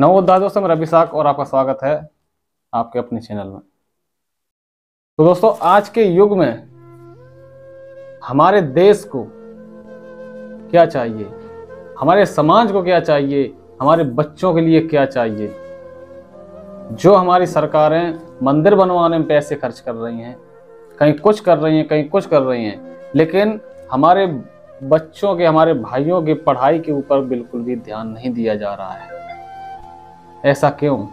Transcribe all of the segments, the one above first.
नमोदा दोस्तों मैं रवि साक और आपका स्वागत है आपके अपने चैनल में। तो दोस्तों, आज के युग में हमारे देश को क्या चाहिए? हमारे समाज को क्या चाहिए? हमारे बच्चों के लिए क्या चाहिए? जो हमारी सरकारें मंदिर बनवाने में पैसे खर्च कर रही हैं, कहीं कुछ कर रही हैं, कहीं कुछ कर रही हैं, लेकिन हमारे बच्चों के, हमारे भाइयों की पढ़ाई के ऊपर बिल्कुल भी ध्यान नहीं दिया जा रहा है। ऐसा क्यों?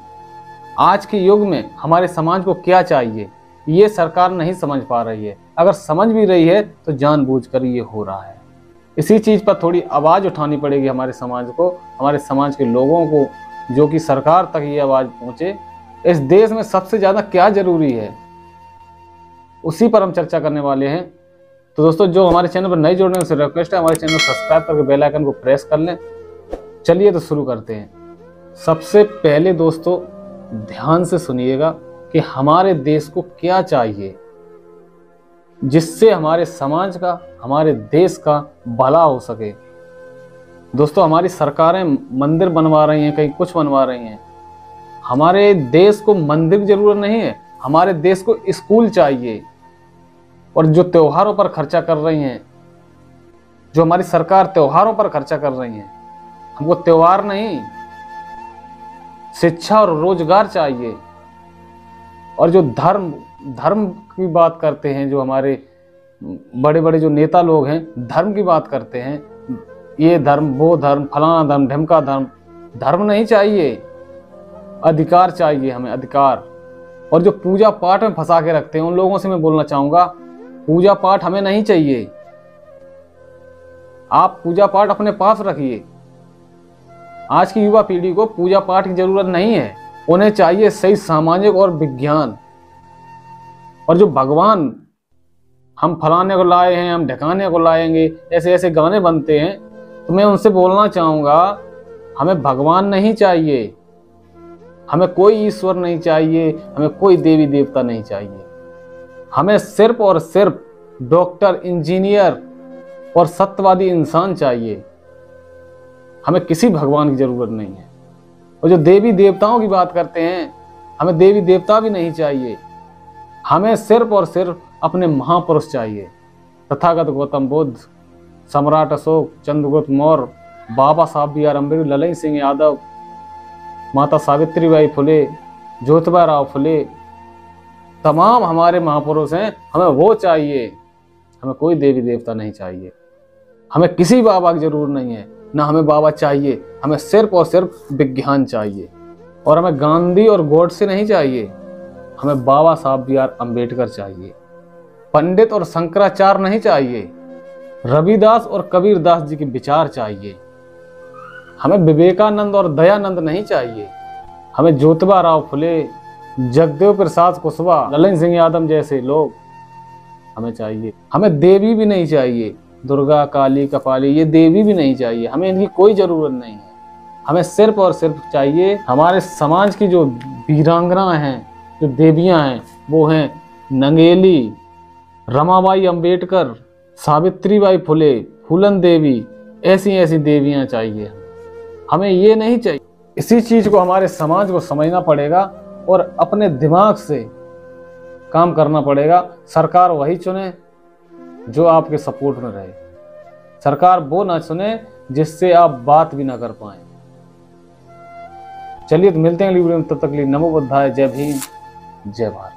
आज के युग में हमारे समाज को क्या चाहिए? ये सरकार नहीं समझ पा रही है। अगर समझ भी रही है तो जानबूझकर ये हो रहा है। इसी चीज़ पर थोड़ी आवाज़ उठानी पड़ेगी हमारे समाज को, हमारे समाज के लोगों को, जो कि सरकार तक ये आवाज़ पहुँचे। इस देश में सबसे ज़्यादा क्या ज़रूरी है? उसी पर हम चर्चा करने वाले हैं। तो दोस्तों, जो हमारे चैनल पर नए जोड़ने से रिक्वेस्ट है। हमारे चैनल सब्सक्राइब करके बेल आइकन को प्रेस कर लें। चलिए तो शुरू करते हैं। सबसे पहले दोस्तों, ध्यान से सुनिएगा कि हमारे देश को क्या चाहिए, जिससे हमारे समाज का, हमारे देश का भला हो सके। दोस्तों, हमारी सरकारें मंदिर बनवा रही हैं, कहीं कुछ बनवा रही हैं। हमारे देश को मंदिर की ज़रूरत नहीं है, हमारे देश को स्कूल चाहिए। और जो त्योहारों पर खर्चा कर रही हैं, जो हमारी सरकार त्योहारों पर खर्चा कर रही हैं, हमको त्योहार नहीं शिक्षा और रोज़गार चाहिए। और जो धर्म धर्म की बात करते हैं, जो हमारे बड़े बड़े जो नेता लोग हैं, धर्म की बात करते हैं, ये धर्म, वो धर्म, फलाना धर्म, ढमका धर्म धर्म नहीं चाहिए। अधिकार चाहिए हमें, अधिकार। और जो पूजा पाठ में फंसा के रखते हैं, उन लोगों से मैं बोलना चाहूँगा, पूजा पाठ हमें नहीं चाहिए। आप पूजा पाठ अपने पास रखिए। आज की युवा पीढ़ी को पूजा पाठ की ज़रूरत नहीं है। उन्हें चाहिए सही सामाजिक और विज्ञान। और जो भगवान हम फलाने को लाए हैं, हम ढकाने को लाएँगे, ऐसे ऐसे गाने बनते हैं तो मैं उनसे बोलना चाहूँगा, हमें भगवान नहीं चाहिए। हमें कोई ईश्वर नहीं चाहिए, हमें कोई देवी देवता नहीं चाहिए। हमें सिर्फ़ और सिर्फ़ डॉक्टर, इंजीनियर और सत्यवादी इंसान चाहिए। हमें किसी भगवान की ज़रूरत नहीं है। और जो देवी देवताओं की बात करते हैं, हमें देवी देवता भी नहीं चाहिए। हमें सिर्फ़ और सिर्फ़ अपने महापुरुष चाहिए। तथागत गौतम बुद्ध, सम्राट अशोक, चंद्रगुप्त मौर्य, बाबा साहब बी आर अंबेडकर ललन सिंह यादव, माता सावित्री बाई फुले, ज्योतिबा राव फुले, तमाम हमारे महापुरुष हैं, हमें वो चाहिए। हमें कोई देवी देवता नहीं चाहिए। हमें किसी बाबा की ज़रूरत नहीं है। ना हमें बाबा चाहिए, हमें सिर्फ़ और सिर्फ़ विज्ञान चाहिए। और हमें गांधी और गोड से नहीं चाहिए, हमें बाबा साहब बी आर अंबेडकर चाहिए। पंडित और शंकराचार्य नहीं चाहिए, रविदास और कबीरदास जी के विचार चाहिए। हमें विवेकानंद और दयानंद नहीं चाहिए, हमें ज्योतिबा राव फुले, जगदेव प्रसाद कुशवाहा ललन सिंह यादव जैसे लोग हमें चाहिए। हमें देवी भी नहीं चाहिए दुर्गा, काली, कपाली, ये देवी भी नहीं चाहिए। हमें इनकी कोई ज़रूरत नहीं है। हमें सिर्फ़ और सिर्फ़ चाहिए हमारे समाज की जो वीरांगना हैं, जो देवियाँ हैं, वो हैं नंगेली, रमाबाई अंबेडकर सावित्री बाई फुले फूलन देवी ऐसी ऐसी देवियाँ चाहिए। हमें ये नहीं चाहिए। इसी चीज़ को हमारे समाज को समझना पड़ेगा और अपने दिमाग से काम करना पड़ेगा। सरकार वही चुने जो आपके सपोर्ट में रहे। सरकार वो ना सुने जिससे आप बात भी ना कर पाए। चलिए तो मिलते हैं अगली वीडियो में, तब तक लिए नमो बुद्धाय, जय भीम, जय भारत।